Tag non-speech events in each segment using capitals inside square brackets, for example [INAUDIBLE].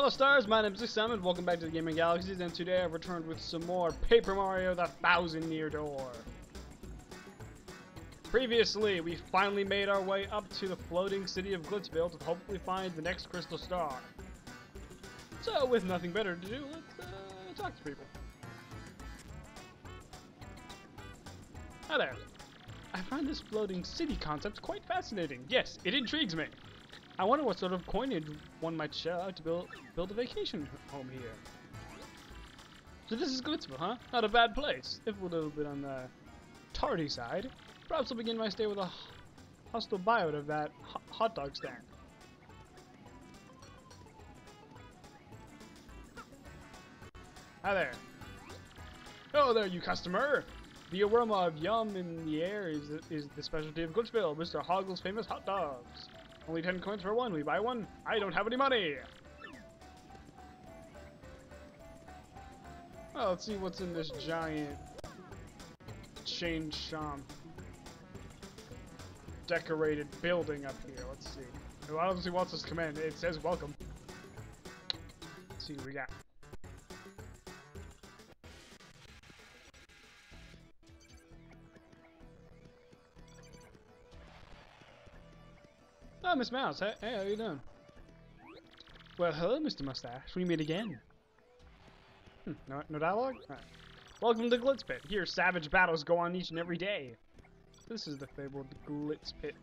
Hello stars, my name is Simon, welcome back to the Gaming Galaxies, and today I've returned with some more Paper Mario The Thousand Year Door. Previously, we finally made our way up to the floating city of Glitzville to hopefully find the next Crystal Star. So, with nothing better to do, let's uh, talk to people. Hi there. I find this floating city concept quite fascinating. Yes, it intrigues me. I wonder what sort of coinage one might shell out to build build a vacation home here. So this is Glitzville, huh? Not a bad place, if a little bit on the tardy side. Perhaps I'll begin my stay with a hostile buyout of that hot dog stand. Hi there. Oh there, you customer! The aroma of yum in the air is, is the specialty of Glitzville, Mr. Hoggle's famous hot dogs. Only 10 coins for one. We buy one. I don't have any money. Well, let's see what's in this giant chain shop decorated building up here. Let's see. Well, obviously wants us to come in. It says welcome. Let's see what we got. Oh, Miss Mowz. Hey, hey, how you doing? Well, hello, Mr. Mustache. We meet again. Hmm, no, no dialogue? Welcome to Glitz Pit. Here, savage battles go on each and every day. This is the fabled Glitz Pit.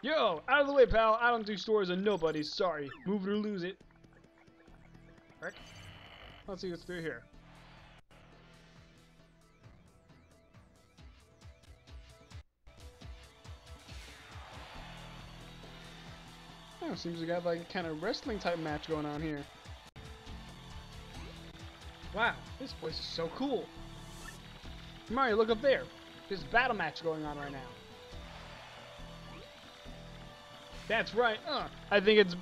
Yo, out of the way, pal. I don't do stories on nobodies. Sorry. Move it or lose it. Frick. Let's see what's through here. Oh, seems we got like a kind of wrestling type match going on here. Wow, this place is so cool. Mario, look up there. There's a battle match going on right now. That's right. Uh, I think it's...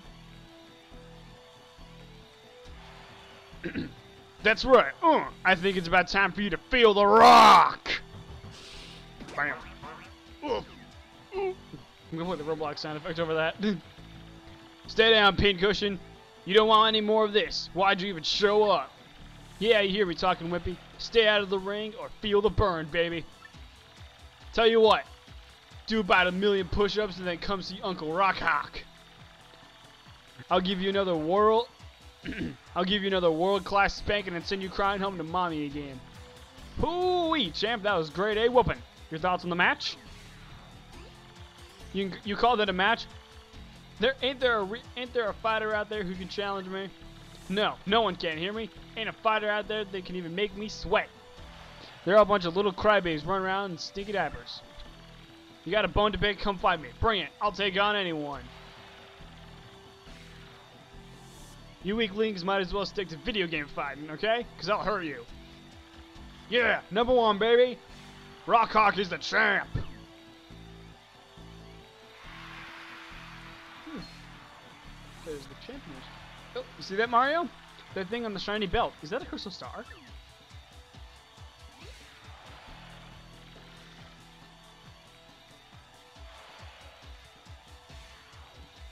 [CLEARS THROAT] That's right. Uh, I think it's about time for you to feel the rock. Bam. Uh, I'm gonna put the Roblox sound effect over that. [LAUGHS] Stay down, pincushion. You don't want any more of this. Why'd you even show up? Yeah, you hear me talking, Wimpy. Stay out of the ring or feel the burn, baby. Tell you what. Do about a million push-ups and then come see Uncle Rawk Hawk. I'll give you another world... [CLEARS THROAT] I'll give you another world-class spanking and send you crying home to mommy again. Hoo-wee, champ. That was great, eh? Whooping. Your thoughts on the match? You, you call that a match? There ain't there a ain't there a fighter out there who can challenge me? No, no one can hear me. Ain't a fighter out there that can even make me sweat. They're all a bunch of little crybabies running around in stinky diapers. You got a bone to pick? Come fight me. Bring it. I'll take on anyone. You weaklings might as well stick to video game fighting, okay? Because I'll hurt you. Yeah, number one, baby. Rawk Hawk is the champ. There's the. Oh, you see that, Mario? That thing on the shiny belt. Is that a crystal star?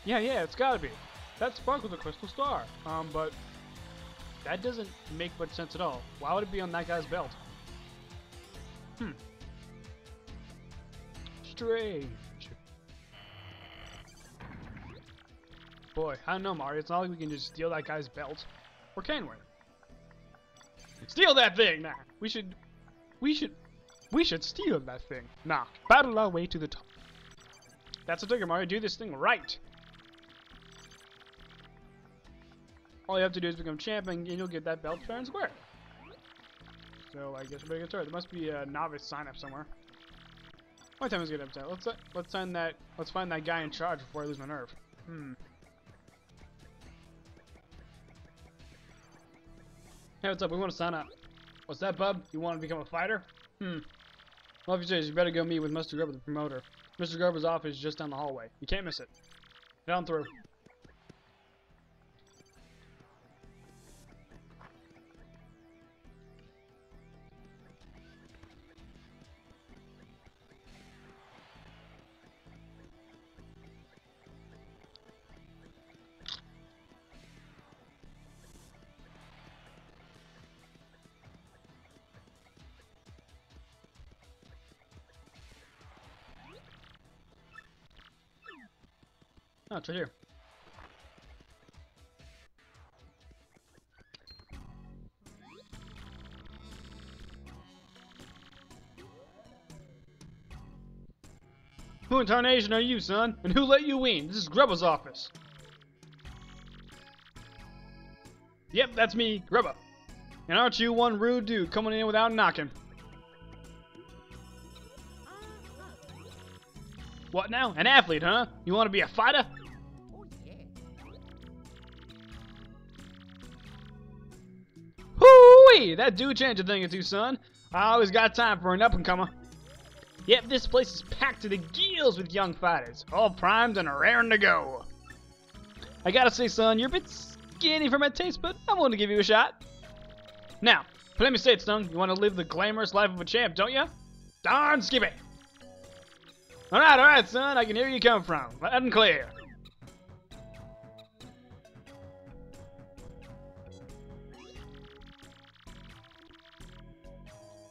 Yeah, yeah, it's gotta be. That sparkles a crystal star. Um, but that doesn't make much sense at all. Why would it be on that guy's belt? Hmm. Strange. Boy, I don't know, Mario. It's not like we can just steal that guy's belt. Or can we? Steal that thing! Nah. We should... We should... We should steal that thing. Nah. Battle our way to the top. That's a trigger, Mario. Do this thing right. All you have to do is become champion, and you'll get that belt fair and square. So I guess we better get started. There must be a novice sign up somewhere. My time is good up Let's let's find that let's find that guy in charge before I lose my nerve. Hmm. Hey, what's up? We want to sign up. What's that, bub? You want to become a fighter? Hmm. Well, if you says you better go meet with Mr. Grubba, the promoter. Mr. Grubba's office is just down the hallway. You can't miss it. Down through. Oh, it's right here. Who in tarnation are you, son? And who let you in? This is Grubba's office. Yep, that's me, Grubba. And aren't you one rude dude coming in without knocking? What now? An athlete, huh? You want to be a fighter? Hoo-wee! That do change a thing or two, son. I always got time for an up-and-comer. Yep, this place is packed to the gills with young fighters, all primed and raring to go. I gotta say, son, you're a bit skinny for my taste, but I'm willing to give you a shot. Now, let me say it, son. You want to live the glamorous life of a champ, don't you? Darn skippy! Alright, alright, son. I can hear you come from. Loud and clear.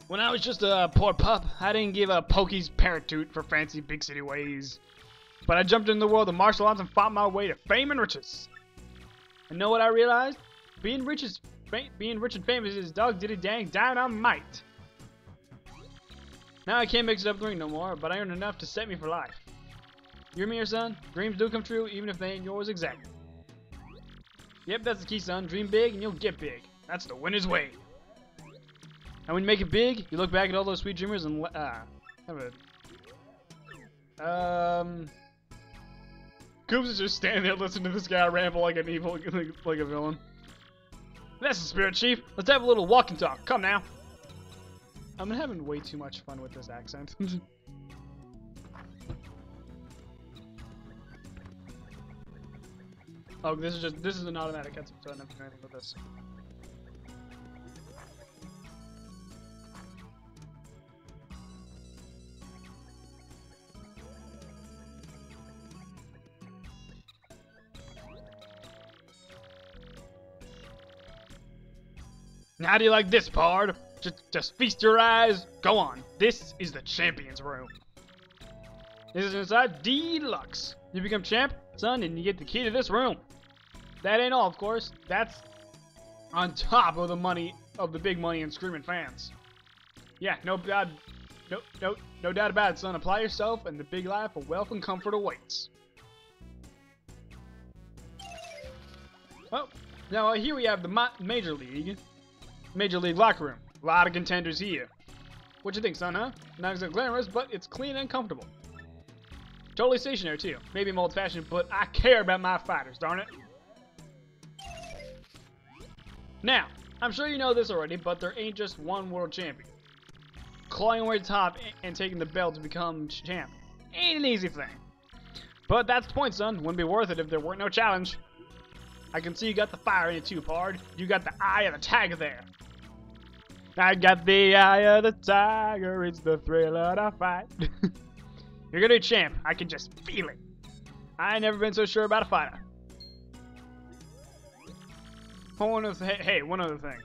When I was just a poor pup, I didn't give a pokey's paratoot for fancy big city ways. But I jumped into the world of martial arts and fought my way to fame and riches. And know what I realized? Being rich is being rich and famous is dog diddy dang dynamite. Now I can't mix it up the ring no more, but I earned enough to set me for life. You hear me here, son? Dreams do come true, even if they ain't yours exactly. Yep, that's the key, son. Dream big and you'll get big. That's the winner's way. And when you make it big, you look back at all those sweet dreamers and uh, have a um. Koops is just standing there listening to this guy ramble like an evil, [LAUGHS] like, a villain. That's the spirit, Chief. Let's have a little walk and talk. Come now. I'm having way too much fun with this accent. [LAUGHS] oh, this is just this is an automatic so I don't have to do anything with this. How do you like this, Pard? Just, just feast your eyes. Go on. This is the champion's room. This is inside Deluxe. You become champ, son, and you get the key to this room. That ain't all, of course. That's on top of the money of the big money and screaming fans. Yeah, no doubt, no, no, no doubt about it, son. Apply yourself, and the big life of wealth and comfort awaits. Oh, now here we have the Major League, Major League locker room. A lot of contenders here. What you think, son, huh? Not exactly glamorous, but it's clean and comfortable. Totally stationary, too. Maybe I'm old-fashioned, but I care about my fighters, darn it. Now, I'm sure you know this already, but there ain't just one world champion. Clawing away the top and taking the belt to become champ ain't an easy thing. But that's the point, son. Wouldn't be worth it if there weren't no challenge. I can see you got the fire in you too, Pard. You got the eye of the tiger there. I got the eye of the tiger, it's the thrill of the fight. [LAUGHS] You're gonna be champ, I can just feel it. I ain't never been so sure about a fighter. One hey, hey, one other thing.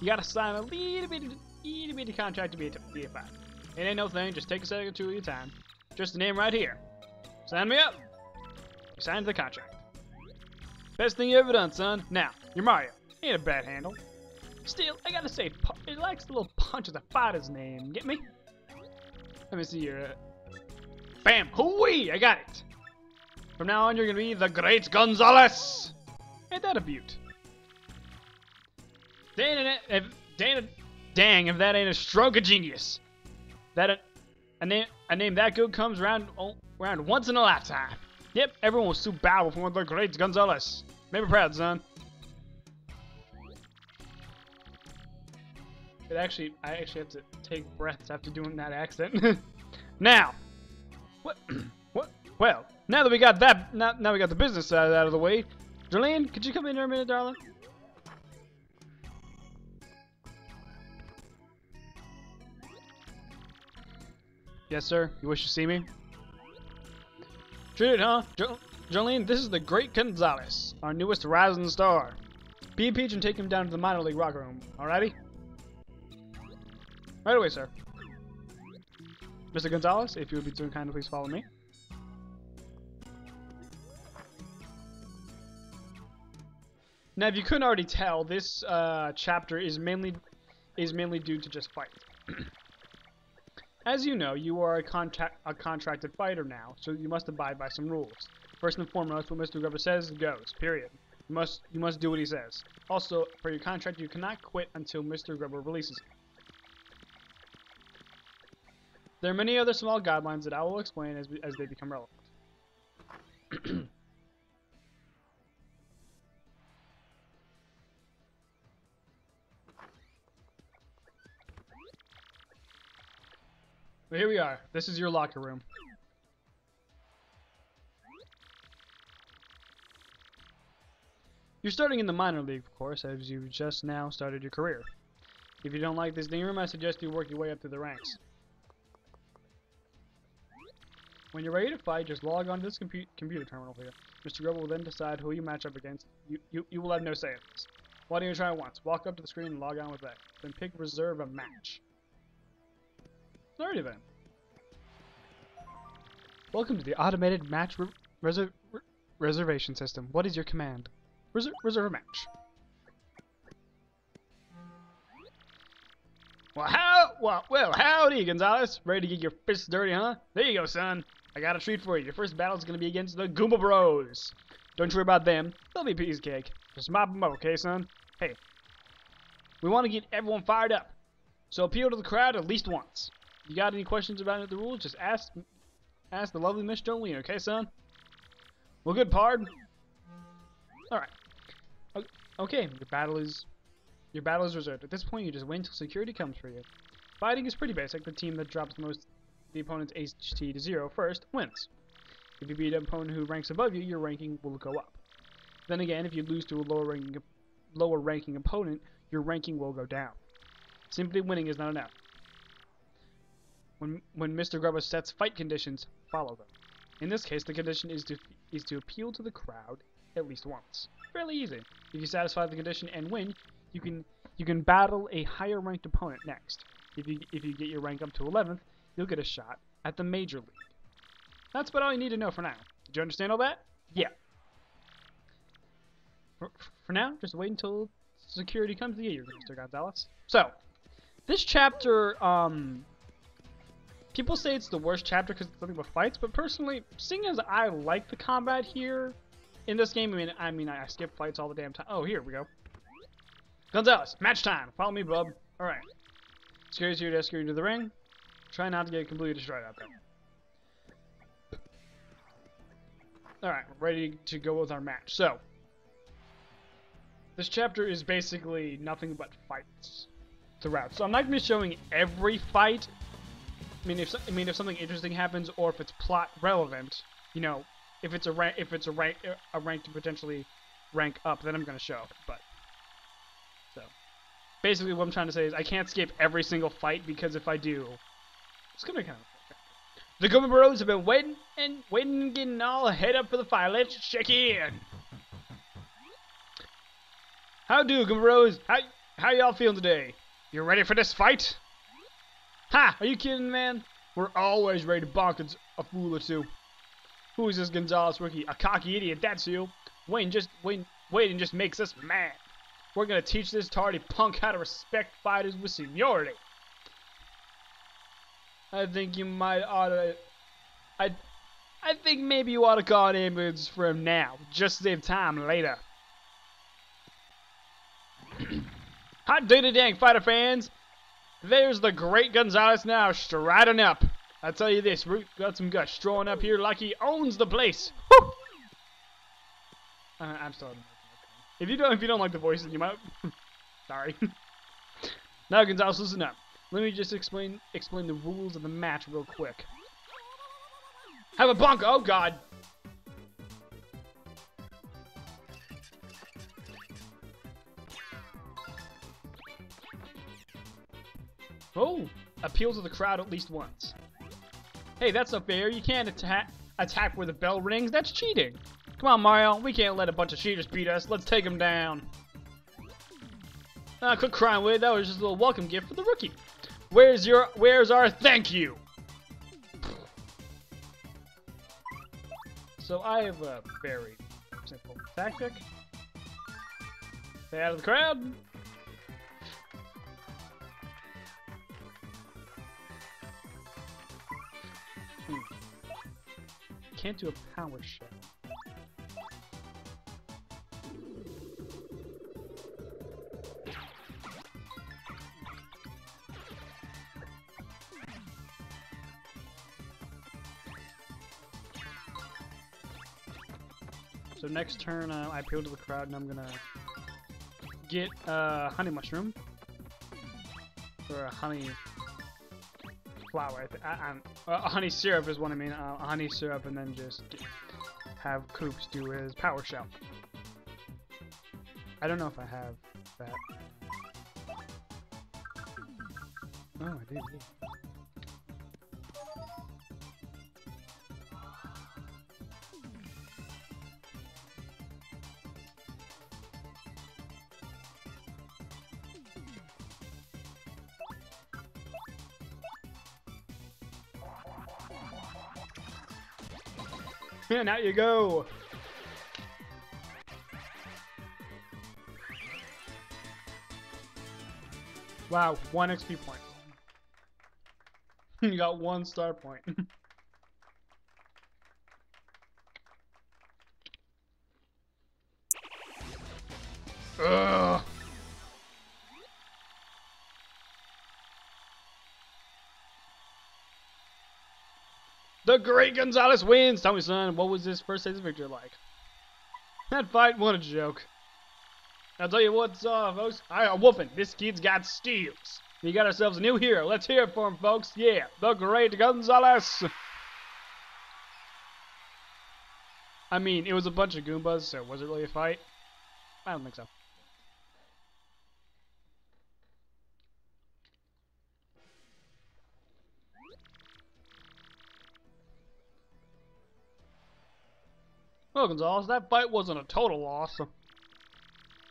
You gotta sign a little bit, little bitty contract to be a, be a fighter. It ain't no thing, just take a second or two of your time. Just the name right here. Sign me up. You signed the contract. Best thing you ever done, son. Now, you're Mario. Ain't a bad handle. Still, I gotta say, it likes the little punch of the fighter's name. Get me? Let me see here. Uh, bam! Hooey! I got it! From now on, you're gonna be the Great Gonzalez! Ain't that a beaut? Dang, if, dang, dang, if that ain't a stroke of genius. That a, a, name, a name that good comes around, oh, around once in a lifetime. Yep, everyone was too bow before the Great Gonzalez. Make proud, son. It actually, I actually have to take breaths after doing that accent. [LAUGHS] now, what, [CLEARS THROAT] what? Well, now that we got that, now, now we got the business side out of the way, Jolene, could you come in here a minute, darling? Yes, sir. You wish to see me? Treated, huh? Jo Jolene, this is the Great Gonzalez, our newest rising star. Be a peach and take him down to the minor league rocker room, alrighty? Right away, sir. Mr. Gonzalez, if you would be so kind please follow me. Now, if you couldn't already tell, this uh, chapter is mainly is mainly due to just fight. [CLEARS THROAT] As you know, you are a, contract, a contracted fighter now, so you must abide by some rules. First and foremost, what Mr. Grubba says goes, period. You must, you must do what he says. Also, for your contract, you cannot quit until Mr. Grubba releases you. There are many other small guidelines that I will explain as, as they become relevant. [CLEARS THROAT] But here we are. This is your locker room. You're starting in the minor league, of course, as you've just now started your career. If you don't like this new room, I suggest you work your way up through the ranks. When you're ready to fight, just log on to this compu computer terminal here. Mr. Grubba will then decide who you match up against. You, you, you will have no say in this. Why don't you try it once? Walk up to the screen and log on with that. Then pick reserve a match. Alrighty then. Welcome to the automated match re reser re reservation system. What is your command? Reser reserve a match. Well, how? Well, well, howdy, Gonzalez. Ready to get your fists dirty, huh? There you go, son. I got a treat for you. Your first battle is going to be against the Goomba Bros. Don't worry about them. They'll be of cake. Just mop them up, okay, son? Hey, we want to get everyone fired up. So appeal to the crowd at least once. You got any questions about the rules? Just ask ask the lovely Miss Jolene, okay, son? Well, good, pard. All right. Okay, your battle is your battle is reserved. At this point, you just wait until security comes for you. Fighting is pretty basic. The team that drops the most the opponent's HT to zero first wins. If you beat an opponent who ranks above you, your ranking will go up. Then again, if you lose to a lower ranking lower ranking opponent, your ranking will go down. Simply winning is not enough. When, when Mr. Grubba sets fight conditions, follow them. In this case, the condition is to, is to appeal to the crowd at least once. Fairly easy. If you satisfy the condition and win, you can you can battle a higher ranked opponent next. If you if you get your rank up to 11th, you'll get a shot at the major league. That's about all you need to know for now. Did you understand all that? Yeah. For, for now, just wait until security comes to get you, Mr. Gonzalez. So, this chapter um, people say it's the worst chapter because it's nothing but fights, but personally, seeing as I like the combat here in this game, I mean, I mean, I skip fights all the damn time. Oh, here we go. Gonzalez, match time. Follow me, bub. All right. Scary's here to escort you to the ring. Try not to get completely destroyed out there. All right, ready to go with our match. So, this chapter is basically nothing but fights throughout. So I'm not going to be showing every fight I mean, if I mean if something interesting happens or if it's plot relevant, you know, if it's a rank if it's a rank a rank to potentially rank up, then I'm gonna show. But so basically, what I'm trying to say is I can't skip every single fight because if I do, it's gonna be kind of. The Goomba Bros have been waiting and waiting and getting all head up for the fight. Let's check in. How do, Goomba Bros? How how y'all feeling today? You ready for this fight? Ha! Are you kidding, man? We're always ready to bonk a fool or two. Who is this Gonzalez rookie? A cocky idiot, that's you. Wayne just Wayne Wayne just makes us mad. We're gonna teach this tardy punk how to respect fighters with seniority. I think you might oughta I I think maybe you ought to call an ambulance for him now. Just save time later. [CLEARS THROAT] Hot diggity dang fighter fans! There's the great Gonzalez now striding up. I tell you this, Root got some guts strolling up here like he owns the place. Woo! Uh, I'm still. If you don't, if you don't like the voices, you might. [LAUGHS] Sorry. [LAUGHS] Now, Gonzalez, listen up. Let me just explain explain the rules of the match real quick. Have a bunk. Oh God. Oh, appeal to the crowd at least once. Hey, that's not fair. You can't attack attack where the bell rings. That's cheating. Come on, Mario. We can't let a bunch of cheaters beat us. Let's take them down. Ah, quit crying, Wade. That was just a little welcome gift for the rookie. Where's your Where's our thank you? So I have a very simple tactic. Stay out of the crowd. Hmm. Can't do a power shot. So next turn, uh, I appeal to the crowd, and I'm gonna get a uh, honey mushroom or a honey flower. I, I, uh, honey syrup is what I mean. Uh, honey syrup, and then just have Koops do his power shout. I don't know if I have that. Oh, I did. [LAUGHS] And out you go. Wow, one XP point. [LAUGHS] you got one star point. [LAUGHS] Ugh. The great Gonzalez wins! Tell me, son, what was this first stage victory like? That fight, what a joke. I'll tell you what's uh, folks. I am whooping. This kid's got steals. We got ourselves a new hero. Let's hear it for him, folks. Yeah, the great Gonzalez. I mean, it was a bunch of Goombas, so was it really a fight? I don't think so. Well, Gonzalez, that fight wasn't a total loss. But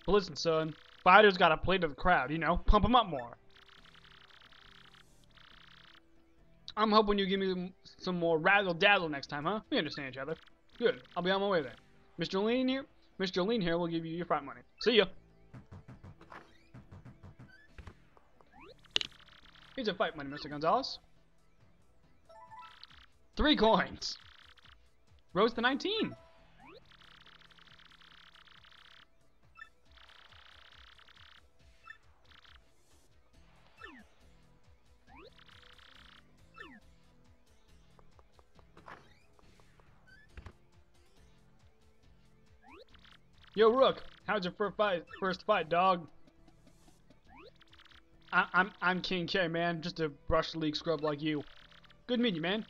listen, son, fighters gotta play to the crowd, you know, pump them up more. I'm hoping you give me some more razzle dazzle next time, huh? We understand each other. Good. I'll be on my way then. Mr. Lean here. Mr. Lean here will give you your fight money. See ya. Here's your fight money, Mr. Gonzalez. Three coins. Rose to 19. Yo, Rook, how's your first fight? First fight, dog. I I'm I'm King K, man. Just a brush league scrub like you. Good meeting you, man.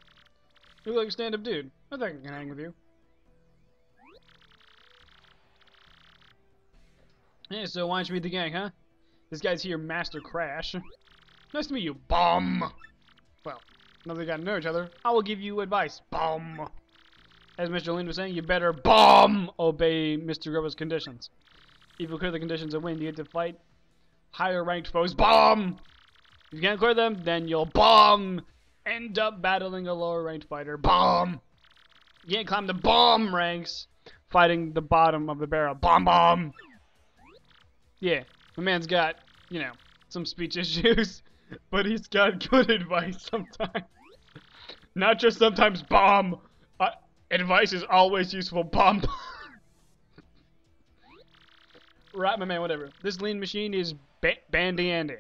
You look like a stand-up dude. I think I can hang with you. Hey, so why don't you meet the gang, huh? This guy's here, Master Crash. nice to meet you, bum. Well, now they got to know each other, I will give you advice, bum as Mr. Lean was saying, you better bomb obey Mr. Grubba's conditions. If you clear the conditions and win, you get to fight higher ranked foes. Bomb! If you can't clear them, then you'll bomb! End up battling a lower ranked fighter. Bomb! You can't climb the bomb ranks, fighting the bottom of the barrel. Bomb bomb! Yeah, the man's got, you know, some speech [LAUGHS] issues, but he's got good [LAUGHS] advice sometimes. Not just sometimes bomb. Advice is always useful. Bomb. [LAUGHS] right, my man, whatever. This lean machine is ba Bandy Andy.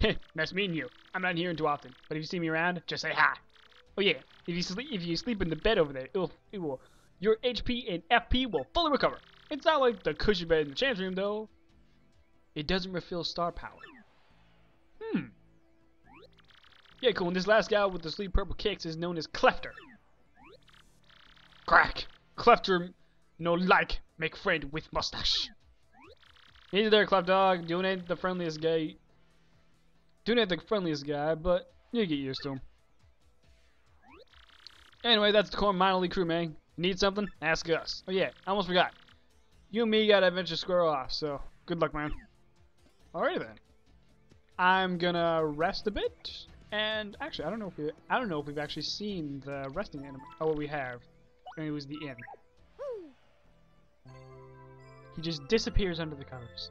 Heh, nice meeting you. I'm not here too often, but if you see me around, just say hi. Oh yeah, if you sleep if you sleep in the bed over there, it'll, it will your HP and FP will fully recover. It's not like the cushion bed in the chance room though. It doesn't refill star power. Hmm. Yeah, cool. And this last guy with the sleep purple kicks is known as Clefter. Crack. Clefter no like make friend with mustache. He's there, Clef Dog. Ain't the friendliest guy. Doing ain't the friendliest guy, but you get used to him. Anyway, that's the core minor league crew, man. Need something? Ask us. Oh yeah, I almost forgot. You and me got Adventure Square off, so good luck, man. Alrighty then. I'm gonna rest a bit, and actually, I don't know if we, I don't know if we've actually seen the resting anime. Oh, we have, and it was the inn. He just disappears under the covers.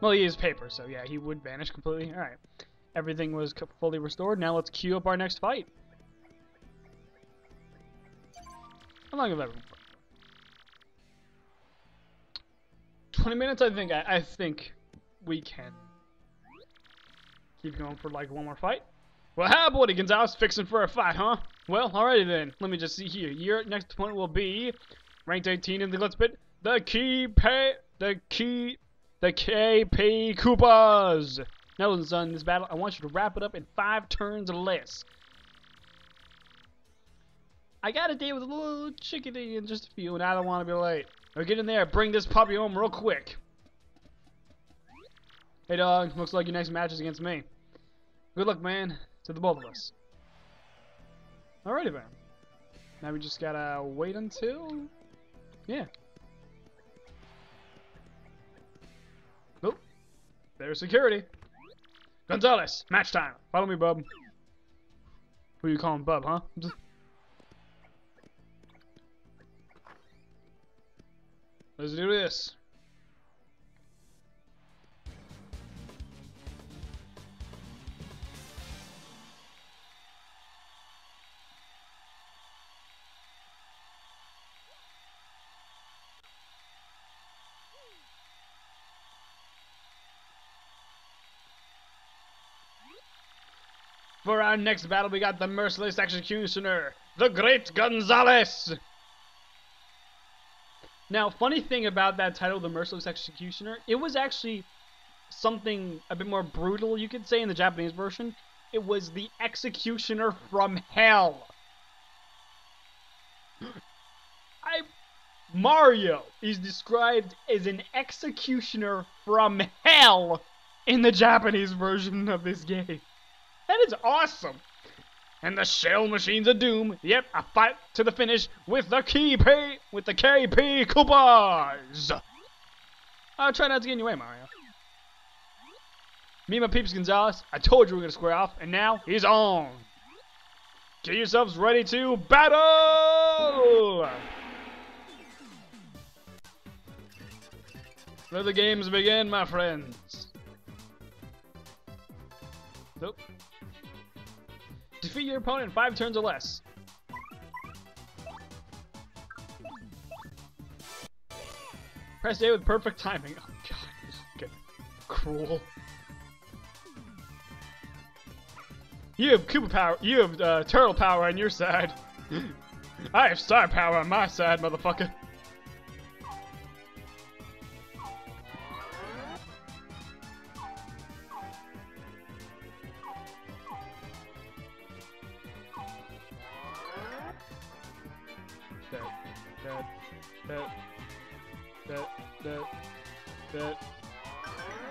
Well, he is paper, so yeah, he would vanish completely. Alright. Everything was fully restored. Now let's queue up our next fight. How long have I been 20 minutes, I think. I, I think we can keep going for like one more fight. Well, how about it, Gonzalez? Fixing for a fight, huh? Well, alrighty then. Let me just see here. Your next opponent will be ranked 18 in the Glitz Pit, the key pay, the key, the KP Koopas. Now, son, this battle, I want you to wrap it up in five turns or less. I got a date with a little chickadee in just a few, and I don't want to be late. Now get in there, bring this puppy home real quick. Hey, dog, looks like your next match is against me. Good luck, man, to the both of us. Alrighty, then. Now we just gotta wait until... Yeah. Nope. There's security. Gonzalez, match time. Follow me, bub. Who you calling bub, huh? Let's do this. For our next battle, we got the Merciless Executioner, the Great Gonzalez! Now, funny thing about that title, The Merciless Executioner, it was actually something a bit more brutal, you could say, in the Japanese version. It was the Executioner from Hell. I Mario is described as an executioner from hell in the Japanese version of this game. That is awesome. And the shell machines of doom. Yep, a fight to the finish with the KP with the KP Koopas. I'll uh, try not to get in your way, Mario. Me and my peeps Gonzalez, I told you we were gonna square off, and now he's on. Get yourselves ready to battle! Let the games begin, my friends. Nope. Defeat your opponent in five turns or less. Press A with perfect timing. Oh god, this is getting cruel. You have Koopa power. You have uh, turtle power on your side. [LAUGHS] I have star power on my side, motherfucker.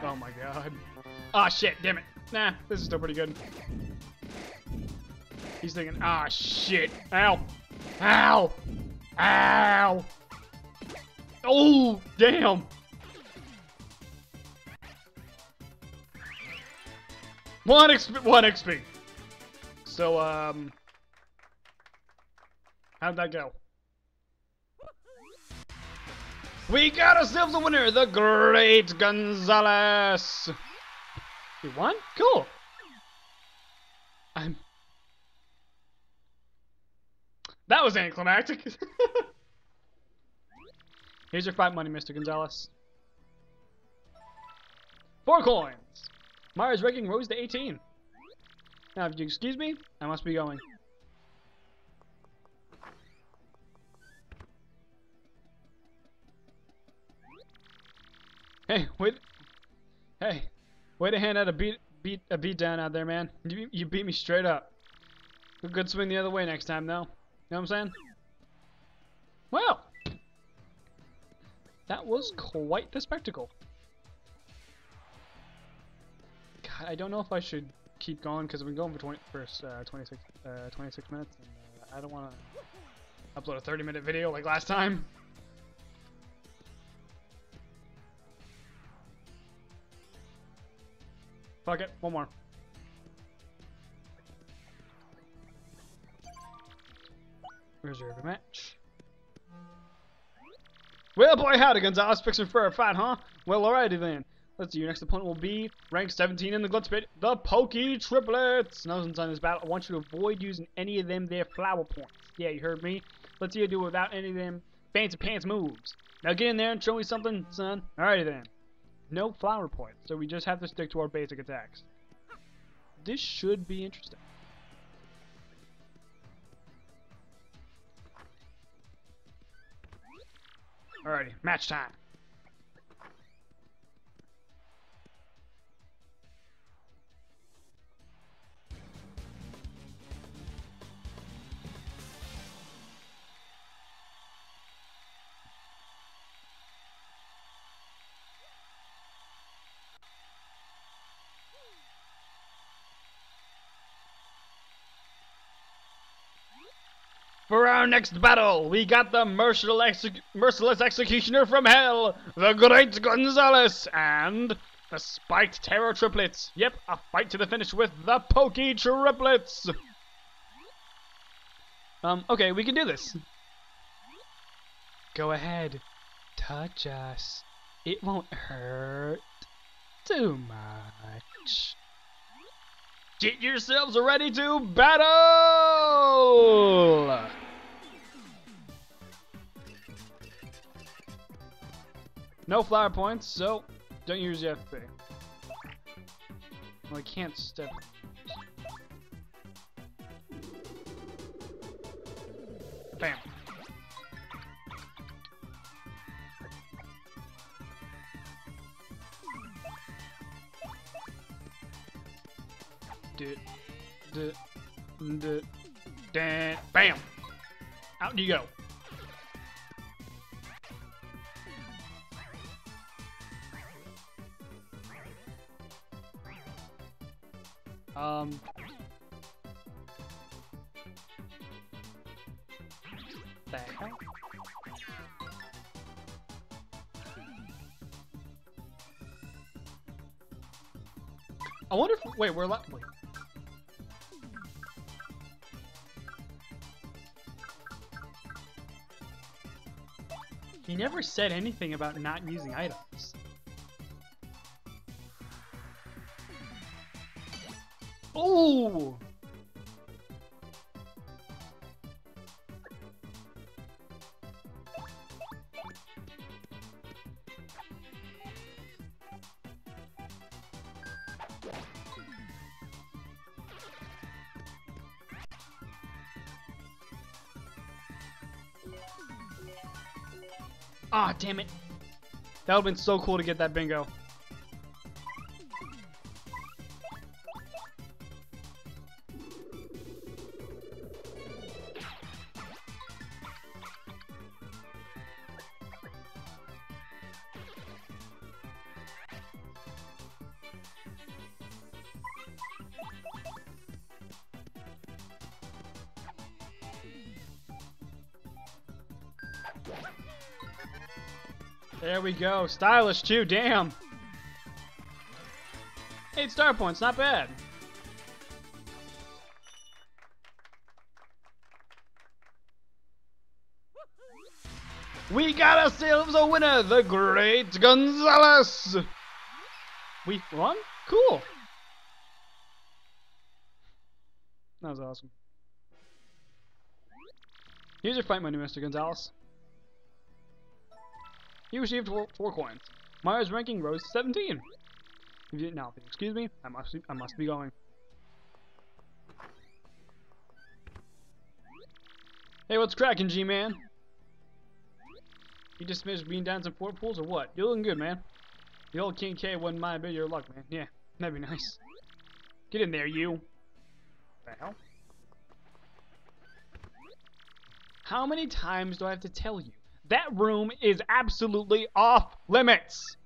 Oh my god. Ah, oh, shit, damn it. Nah, this is still pretty good. He's thinking, ah, oh, shit. Ow. Ow. Ow. Oh, damn. One XP, one XP. So, um, how'd that go? We got ourselves a winner, the Great Gonzalez. We won? Cool. I'm. That was anticlimactic. [LAUGHS] Here's your fight money, Mr. Gonzalez. Four coins. Mario's ranking rose to 18. Now, if you excuse me, I must be going. Hey, wait. Hey, way to hand out a beat beat a beat down out there, man. You you beat me straight up. A good swing the other way next time, though. You know what I'm saying? Well, that was quite the spectacle. God, I don't know if I should keep going because I've been going for 20, first, uh, 26, uh, 26 minutes, and uh, I don't want to upload a 30 minute video like last time. Fuck it, one more. Reserve a match. Well, boy, howdy, Gonzalez. Fixing for a fight, huh? Well, alrighty then. Let's see, your next opponent will be rank 17 in the Glitz Pit, the Pokey Triplets. Now, since on this battle, I want you to avoid using any of them their flower points. Yeah, you heard me. Let's see you do it without any of them fancy pants moves. Now get in there and show me something, son. Alrighty then. No flower points, so we just have to stick to our basic attacks. This should be interesting. Alrighty, match time. For our next battle, we got the merciless, merciless executioner from hell, the Great Gonzalez, and the Spiked Terror Triplets. Yep, a fight to the finish with the Pokey Triplets. Um, okay, we can do this. Go ahead, touch us. It won't hurt too much. Get yourselves ready to battle! No flower points, so don't use the FP. Well, I can't step. Bam. Duh, duh, duh, bam! Out you go. Um. I wonder if wait, we're left. Wait. He never said anything about not using items. Ah, damn it. That would've been so cool to get that bingo. There we go. Stylish too, damn. Eight star points, not bad. We got ourselves a winner, the Great Gonzalez! We won? Cool. That was awesome. Here's your fight money, Mr. Gonzalez. You received four, four coins. Maya's ranking rose to 17. If you, now, excuse me, I must be, I must be going. Hey, what's cracking, G-Man? You just finished being down some port pools or what? You're looking good, man. The old King K wouldn't mind a bit of your luck, man. Yeah, that'd be nice. Get in there, you. The hell? How many times do I have to tell you? That room is absolutely off limits!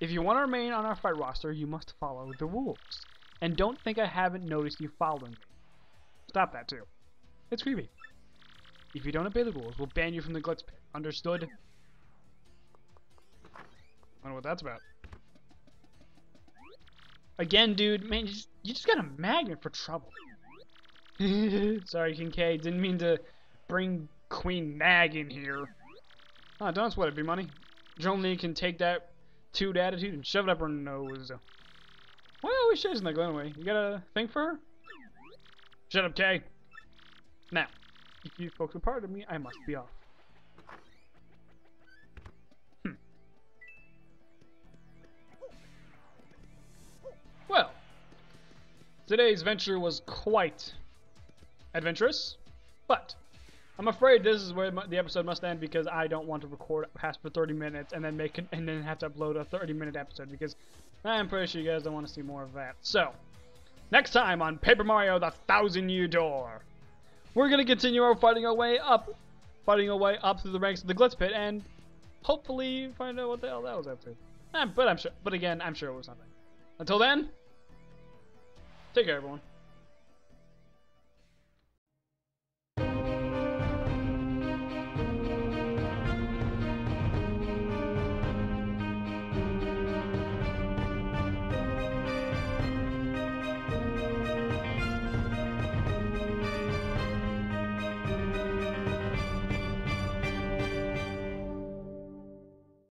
If you want to remain on our fight roster, you must follow the rules. And don't think I haven't noticed you following me. Stop that too. It's creepy. If you don't obey the rules, we'll ban you from the Glitz Pit. Understood? I don't know what that's about. Again, dude, man, you just, you just got a magnet for trouble. [LAUGHS] Sorry, King K. Didn't mean to bring Queen Nag in here. Oh, don't sweat it, be money. Jolene can take that toot attitude and shove it up her nose. Why always chasing that girl anyway? You got a thing for her? Shut up, Kay. Now, if you folks are part of me, I must be off. Hmm. Well, today's venture was quite adventurous, but I'm afraid this is where the episode must end because I don't want to record past for 30 minutes and then make and then have to upload a 30 minute episode because I'm pretty sure you guys don't want to see more of that. So, next time on Paper Mario: The Thousand Year Door, we're gonna continue our fighting our way up, fighting our way up through the ranks of the Glitz Pit and hopefully find out what the hell that was up to. Eh, but I'm sure. But again, I'm sure it was nothing. Until then, take care, everyone.